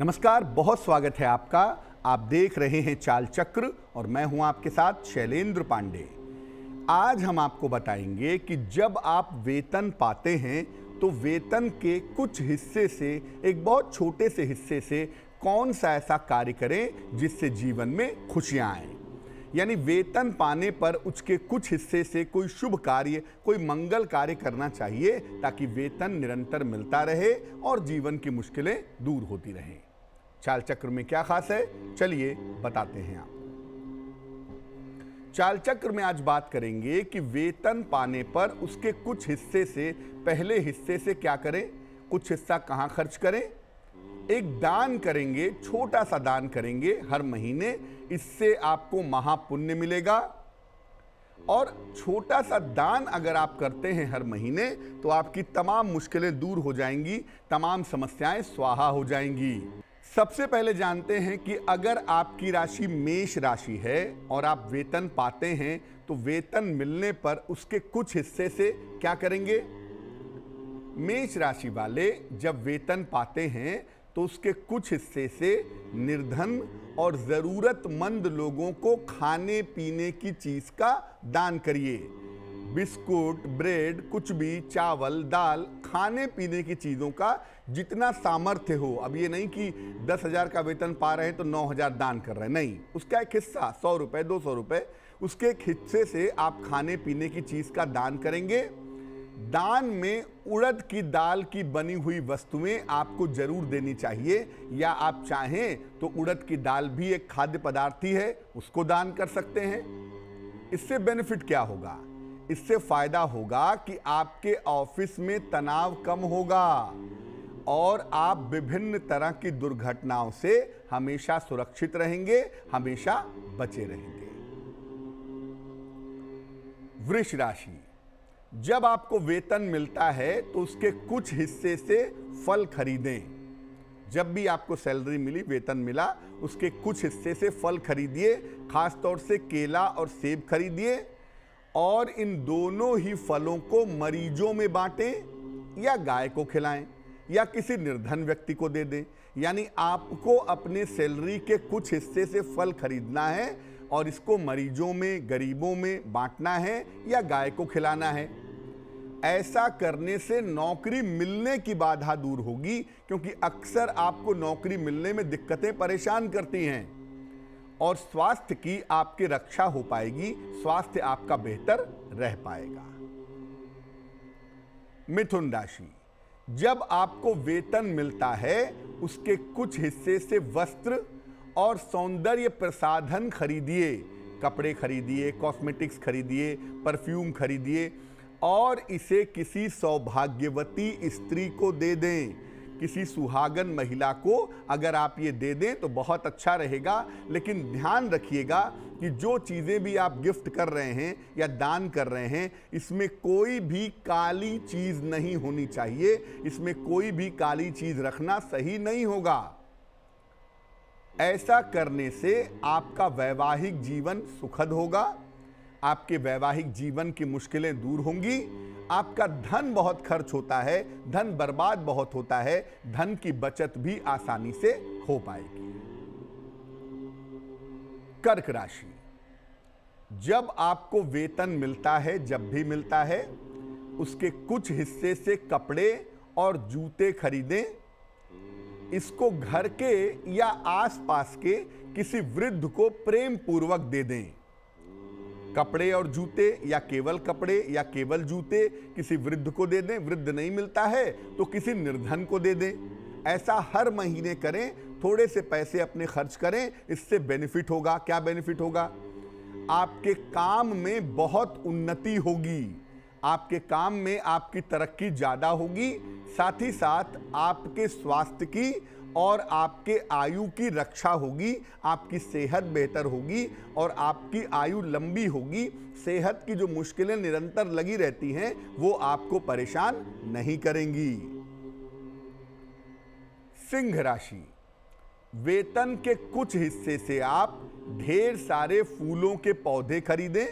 नमस्कार, बहुत स्वागत है आपका। आप देख रहे हैं चाल चक्र और मैं हूँ आपके साथ शैलेंद्र पांडे। आज हम आपको बताएँगे कि जब आप वेतन पाते हैं तो वेतन के कुछ हिस्से से, एक बहुत छोटे से हिस्से से कौन सा ऐसा कार्य करें जिससे जीवन में खुशियाँ आए। यानी वेतन पाने पर उसके कुछ हिस्से से कोई शुभ कार्य, कोई मंगल कार्य करना चाहिए ताकि वेतन निरंतर मिलता रहे और जीवन की मुश्किलें दूर होती रहें। चाल चक्र में क्या खास है? चलिए बताते हैं आप। चाल चक्र में आज बात करेंगे कि वेतन पाने पर उसके कुछ हिस्से से, पहले हिस्से से क्या करें? कुछ हिस्सा कहाँ खर्च करें? एक दान करेंगे, छोटा सा दान करेंगे हर महीने, इससे आपको महापुण्य मिलेगा। और छोटा सा दान अगर आप करते हैं हर महीने तो आपकी तमाम मुश्किलें दूर हो जाएँगी, तमाम समस्याएँ स्वाहा हो जाएँगी। सबसे पहले जानते हैं कि अगर आपकी राशि मेष राशि है और आप वेतन पाते हैं तो वेतन मिलने पर उसके कुछ हिस्से से क्या करेंगे? मेष राशि वाले जब वेतन पाते हैं तो उसके कुछ हिस्से से निर्धन और ज़रूरतमंद लोगों को खाने पीने की चीज़ का दान करिए। बिस्कुट, ब्रेड, कुछ भी, चावल, दाल, खाने पीने की चीज़ों का जितना सामर्थ्य हो। अब ये नहीं कि दस हज़ार का वेतन पा रहे हैं तो नौ हज़ार दान कर रहे हैं। नहीं, उसका एक हिस्सा, सौ रुपए, दो सौ रुपए, उसके एक हिस्से से आप खाने पीने की चीज़ का दान करेंगे। दान में उड़द की दाल की बनी हुई वस्तुएँ आपको ज़रूर देनी चाहिए, या आप चाहें तो उड़द की दाल भी एक खाद्य पदार्थ ही है, उसको दान कर सकते हैं। इससे बेनिफिट क्या होगा? इससे फ़ायदा होगा कि आपके ऑफ़िस में तनाव कम होगा, और आप विभिन्न तरह की दुर्घटनाओं से हमेशा सुरक्षित रहेंगे, हमेशा बचे रहेंगे। वृक्ष राशि। जब आपको वेतन मिलता है तो उसके कुछ हिस्से से फल खरीदें। जब भी आपको सैलरी मिली, वेतन मिला, उसके कुछ हिस्से से फल खरीदिए खास तौर से केला और सेब खरीदिए, और इन दोनों ही फलों को मरीजों में बांटें या गाय को खिलाएँ, या किसी निर्धन व्यक्ति को दे दें। यानी आपको अपने सैलरी के कुछ हिस्से से फल खरीदना है और इसको मरीजों में, गरीबों में बांटना है या गाय को खिलाना है। ऐसा करने से नौकरी मिलने की बाधा दूर होगी, क्योंकि अक्सर आपको नौकरी मिलने में दिक्कतें परेशान करती हैं। और स्वास्थ्य की आपकी रक्षा हो पाएगी, स्वास्थ्य आपका बेहतर रह पाएगा। मिथुन राशि। जब आपको वेतन मिलता है, उसके कुछ हिस्से से वस्त्र और सौंदर्य प्रसाधन खरीदिए, कपड़े खरीदिए कॉस्मेटिक्स खरीदिए परफ्यूम खरीदिए, और इसे किसी सौभाग्यवती स्त्री को दे दें। किसी सुहागन महिला को अगर आप ये दे दें तो बहुत अच्छा रहेगा, लेकिन ध्यान रखिएगा कि जो चीज़ें भी आप गिफ्ट कर रहे हैं या दान कर रहे हैं, इसमें कोई भी काली चीज़ नहीं होनी चाहिए। इसमें कोई भी काली चीज़ रखना सही नहीं होगा। ऐसा करने से आपका वैवाहिक जीवन सुखद होगा, आपके वैवाहिक जीवन की मुश्किलें दूर होंगी, आपका धन बहुत खर्च होता है, धन बर्बाद बहुत होता है, धन की बचत भी आसानी से हो पाएगी। कर्क राशि। जब आपको वेतन मिलता है, जब भी मिलता है, उसके कुछ हिस्से से कपड़े और जूते खरीदें इसको घर के या आसपास के किसी वृद्ध को प्रेम पूर्वक दे दें। कपड़े और जूते या केवल कपड़े या केवल जूते किसी वृद्ध को दे दें। वृद्ध नहीं मिलता है तो किसी निर्धन को दे दें। ऐसा हर महीने करें, थोड़े से पैसे अपने खर्च करें, इससे बेनिफिट होगा। क्या बेनिफिट होगा? आपके काम में बहुत उन्नति होगी। आपके काम में आपकी तरक्की ज़्यादा होगी, साथ ही साथ आपके स्वास्थ्य की और आपके आयु की रक्षा होगी, आपकी सेहत बेहतर होगी और आपकी आयु लंबी होगी। सेहत की जो मुश्किलें निरंतर लगी रहती हैं, वो आपको परेशान नहीं करेंगी। सिंह राशि। वेतन के कुछ हिस्से से आप ढेर सारे फूलों के पौधे खरीदें।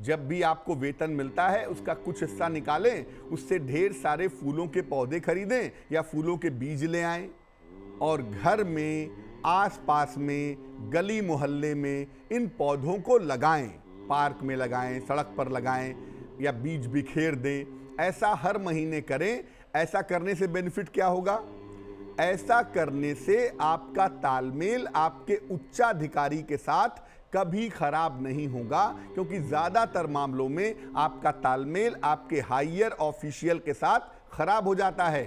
जब भी आपको वेतन मिलता है, उसका कुछ हिस्सा निकालें, उससे ढेर सारे फूलों के पौधे खरीदें या फूलों के बीज ले आएँ। और घर में, आसपास में, गली मोहल्ले में इन पौधों को लगाएँ, पार्क में लगाएँ, सड़क पर लगाएँ या बीज बिखेर दें। ऐसा हर महीने करें। ऐसा करने से बेनिफिट क्या होगा? ऐसा करने से आपका तालमेल आपके उच्चाधिकारी के साथ कभी खराब नहीं होगा, क्योंकि ज़्यादातर मामलों में आपका तालमेल आपके हाइयर ऑफिशियल के साथ खराब हो जाता है।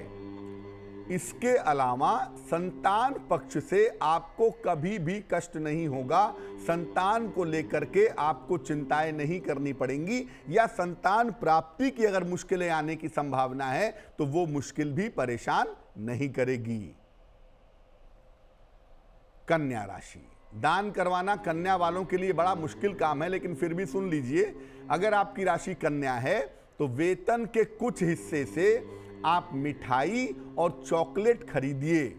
इसके अलावा संतान पक्ष से आपको कभी भी कष्ट नहीं होगा। संतान को लेकर के आपको चिंताएँ नहीं करनी पड़ेंगी, या संतान प्राप्ति की अगर मुश्किलें आने की संभावना है तो वो मुश्किल भी परेशान नहीं करेगी। कन्या राशि। दान करवाना कन्या वालों के लिए बड़ा मुश्किल काम है, लेकिन फिर भी सुन लीजिए, अगर आपकी राशि कन्या है तो वेतन के कुछ हिस्से से आप मिठाई और चॉकलेट खरीदिए।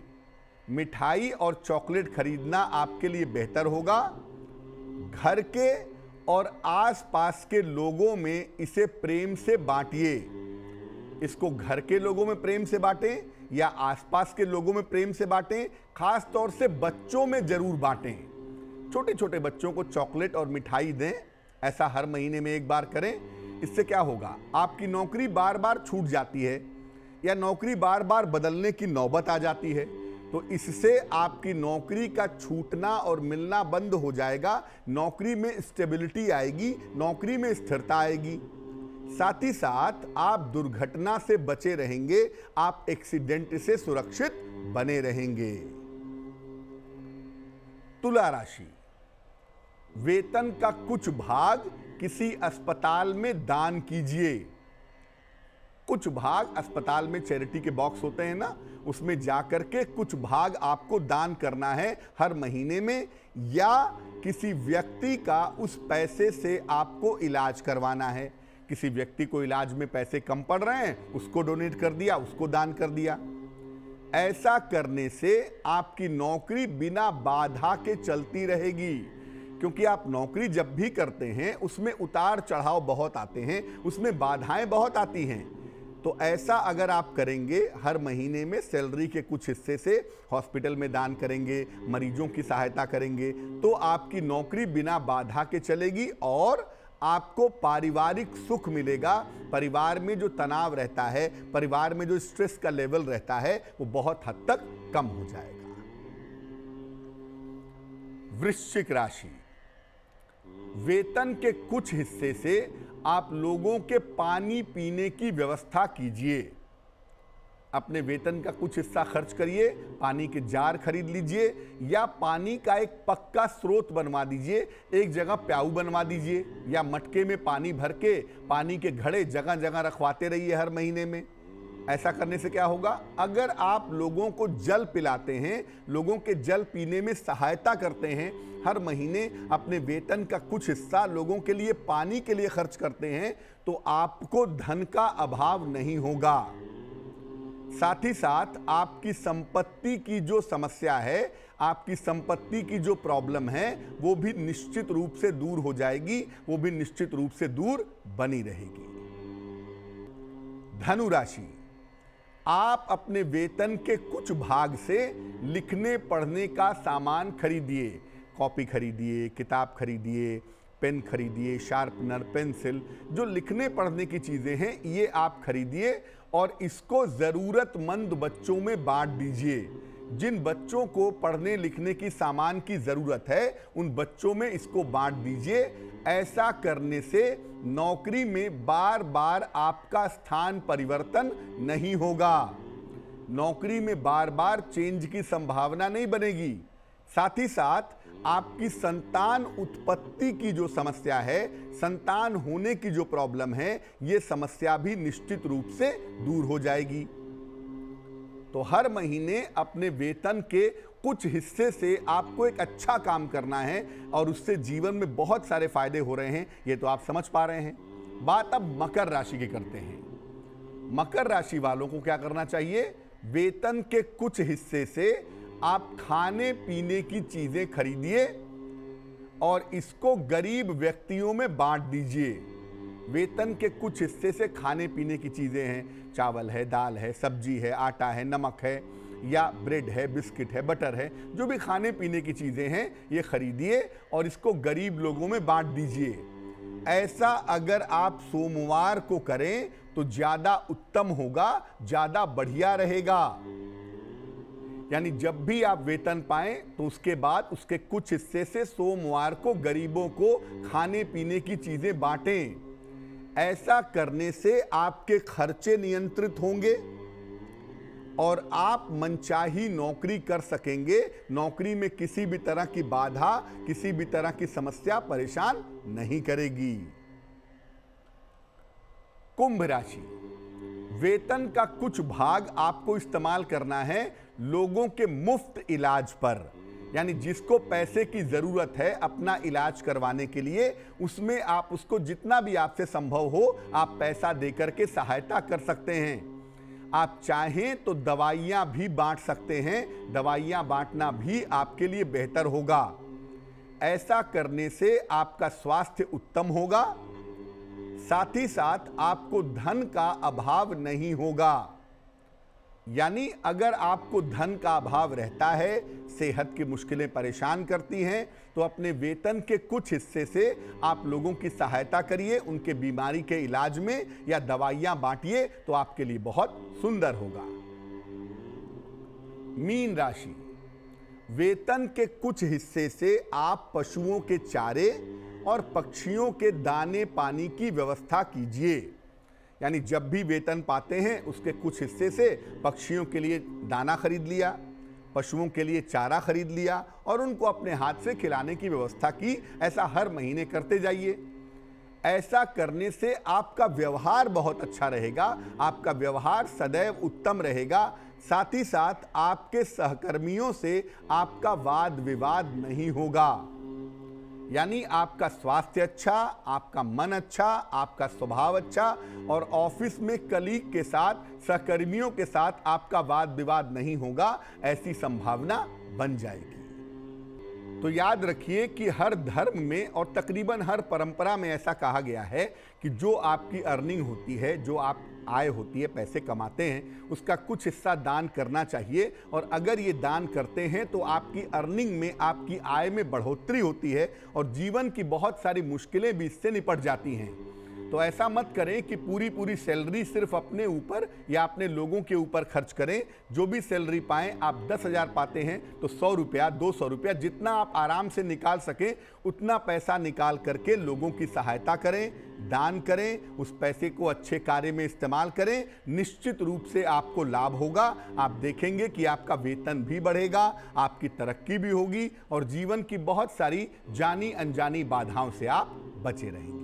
मिठाई और चॉकलेट खरीदना आपके लिए बेहतर होगा। घर के और आसपास के लोगों में इसे प्रेम से बांटिए। इसको घर के लोगों में प्रेम से बांटें या आसपास के लोगों में प्रेम से बांटें, खास तौर से बच्चों में ज़रूर बांटें। छोटे छोटे बच्चों को चॉकलेट और मिठाई दें, ऐसा हर महीने में एक बार करें। इससे क्या होगा? आपकी नौकरी बार बार छूट जाती है या नौकरी बार बार बदलने की नौबत आ जाती है तो इससे आपकी नौकरी का छूटना और मिलना बंद हो जाएगा। नौकरी में स्टेबिलिटी आएगी, नौकरी में स्थिरता आएगी। साथ ही साथ आप दुर्घटना से बचे रहेंगे, आप एक्सीडेंट से सुरक्षित बने रहेंगे। तुला राशि। वेतन का कुछ भाग किसी अस्पताल में दान कीजिए। कुछ भाग अस्पताल में चैरिटी के बॉक्स होते हैं ना, उसमें जाकर के कुछ भाग आपको दान करना है हर महीने में, या किसी व्यक्ति का उस पैसे से आपको इलाज करवाना है। किसी व्यक्ति को इलाज में पैसे कम पड़ रहे हैं, उसको डोनेट कर दिया, उसको दान कर दिया। ऐसा करने से आपकी नौकरी बिना बाधा के चलती रहेगी। क्योंकि आप नौकरी जब भी करते हैं, उसमें उतार चढ़ाव बहुत आते हैं, उसमें बाधाएँ बहुत आती हैं। तो ऐसा अगर आप करेंगे, हर महीने में सैलरी के कुछ हिस्से से हॉस्पिटल में दान करेंगे, मरीजों की सहायता करेंगे तो आपकी नौकरी बिना बाधा के चलेगी और आपको पारिवारिक सुख मिलेगा। परिवार में जो तनाव रहता है, परिवार में जो स्ट्रेस का लेवल रहता है, वो बहुत हद तक कम हो जाएगा। वृश्चिक राशि। वेतन के कुछ हिस्से से आप लोगों के पानी पीने की व्यवस्था कीजिए। अपने वेतन का कुछ हिस्सा खर्च करिए, पानी के जार खरीद लीजिए, या पानी का एक पक्का स्रोत बनवा दीजिए, एक जगह प्याऊ बनवा दीजिए, या मटके में पानी भर के, पानी के घड़े जगह जगह रखवाते रहिए हर महीने में। ऐसा करने से क्या होगा? अगर आप लोगों को जल पिलाते हैं, लोगों के जल पीने में सहायता करते हैं, हर महीने अपने वेतन का कुछ हिस्सा लोगों के लिए, पानी के लिए खर्च करते हैं तो आपको धन का अभाव नहीं होगा। साथ ही साथ आपकी संपत्ति की जो समस्या है, आपकी संपत्ति की जो प्रॉब्लम है, वो भी निश्चित रूप से दूर हो जाएगी, वो भी निश्चित रूप से दूर बनी रहेगी। धनु राशि, आप अपने वेतन के कुछ भाग से लिखने, पढ़ने का सामान खरीदिए। कॉपी खरीदिए, किताब खरीदिए, पेन खरीदिए, शार्पनर, पेंसिल, जो लिखने, पढ़ने की चीज़ें हैं, ये आप खरीदिए और इसको ज़रूरतमंद बच्चों में बांट दीजिए। जिन बच्चों को पढ़ने लिखने की सामान की ज़रूरत है, उन बच्चों में इसको बांट दीजिए। ऐसा करने से नौकरी में बार बार आपका स्थान परिवर्तन नहीं होगा। नौकरी में बार बार चेंज की संभावना नहीं बनेगी। साथ ही साथ आपकी संतान उत्पत्ति की जो समस्या है, संतान होने की जो प्रॉब्लम है, ये समस्या भी निश्चित रूप से दूर हो जाएगी। तो हर महीने अपने वेतन के कुछ हिस्से से आपको एक अच्छा काम करना है और उससे जीवन में बहुत सारे फ़ायदे हो रहे हैं, ये तो आप समझ पा रहे हैं। बात अब मकर राशि की करते हैं। मकर राशि वालों को क्या करना चाहिए? वेतन के कुछ हिस्से से आप खाने पीने की चीज़ें खरीदिए और इसको गरीब व्यक्तियों में बांट दीजिए। वेतन के कुछ हिस्से से खाने पीने की चीज़ें हैं। चावल है, दाल है, सब्ज़ी है, आटा है, नमक है या ब्रेड है, बिस्किट है, बटर है, जो भी खाने पीने की चीज़ें हैं, ये खरीदिए और इसको गरीब लोगों में बांट दीजिए। ऐसा अगर आप सोमवार को करें तो ज़्यादा उत्तम होगा, ज़्यादा बढ़िया रहेगा। यानी जब भी आप वेतन पाएँ तो उसके बाद उसके कुछ हिस्से से सोमवार को गरीबों को खाने पीने की चीज़ें बांटें। ऐसा करने से आपके खर्चे नियंत्रित होंगे और आप मनचाही नौकरी कर सकेंगे। नौकरी में किसी भी तरह की बाधा, किसी भी तरह की समस्या परेशान नहीं करेगी। कुंभ राशि। वेतन का कुछ भाग आपको इस्तेमाल करना है लोगों के मुफ़्त इलाज पर। यानी जिसको पैसे की ज़रूरत है अपना इलाज करवाने के लिए, उसमें आप उसको जितना भी आपसे संभव हो, आप पैसा देकर के सहायता कर सकते हैं। आप चाहें तो दवाइयाँ भी बांट सकते हैं, दवाइयाँ बांटना भी आपके लिए बेहतर होगा। ऐसा करने से आपका स्वास्थ्य उत्तम होगा। साथ ही साथ आपको धन का अभाव नहीं होगा। यानी अगर आपको धन का अभाव रहता है, सेहत की मुश्किलें परेशान करती हैं तो अपने वेतन के कुछ हिस्से से आप लोगों की सहायता करिए, उनके बीमारी के इलाज में या दवाइयाँ बांटिए तो आपके लिए बहुत सुंदर होगा। मीन राशि। वेतन के कुछ हिस्से से आप पशुओं के चारे और पक्षियों के दाने पानी की व्यवस्था कीजिए। यानी जब भी वेतन पाते हैं, उसके कुछ हिस्से से पक्षियों के लिए दाना खरीद लिया, पशुओं के लिए चारा खरीद लिया और उनको अपने हाथ से खिलाने की व्यवस्था की, ऐसा हर महीने करते जाइए। ऐसा करने से आपका व्यवहार बहुत अच्छा रहेगा, आपका व्यवहार सदैव उत्तम रहेगा। साथ ही साथ आपके सहकर्मियों से आपका वाद विवाद नहीं होगा। यानी आपका स्वास्थ्य अच्छा आपका मन अच्छा आपका स्वभाव अच्छा और ऑफ़िस में कलीग के साथ, सहकर्मियों के साथ आपका वाद विवाद नहीं होगा, ऐसी संभावना बन जाएगी। तो याद रखिए कि हर धर्म में और तकरीबन हर परंपरा में ऐसा कहा गया है कि जो आपकी अर्निंग होती है, जो आप आय होती है, पैसे कमाते हैं, उसका कुछ हिस्सा दान करना चाहिए और अगर ये दान करते हैं तो आपकी अर्निंग में, आपकी आय में बढ़ोतरी होती है और जीवन की बहुत सारी मुश्किलें भी इससे निपट जाती हैं। तो ऐसा मत करें कि पूरी पूरी सैलरी सिर्फ़ अपने ऊपर या अपने लोगों के ऊपर खर्च करें। जो भी सैलरी पाएँ, आप दस हज़ार पाते हैं तो सौ रुपया, दो सौ रुपया, जितना आप आराम से निकाल सकें, उतना पैसा निकाल करके लोगों की सहायता करें, दान करें, उस पैसे को अच्छे कार्य में इस्तेमाल करें। निश्चित रूप से आपको लाभ होगा। आप देखेंगे कि आपका वेतन भी बढ़ेगा, आपकी तरक्की भी होगी और जीवन की बहुत सारी जानी अनजानी बाधाओं से आप बचे रहेंगे।